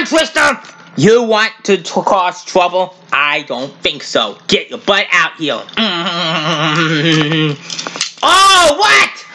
on, Twister! You want to cause trouble? I don't think so. Get your butt out here. Mm-hmm. Oh, what?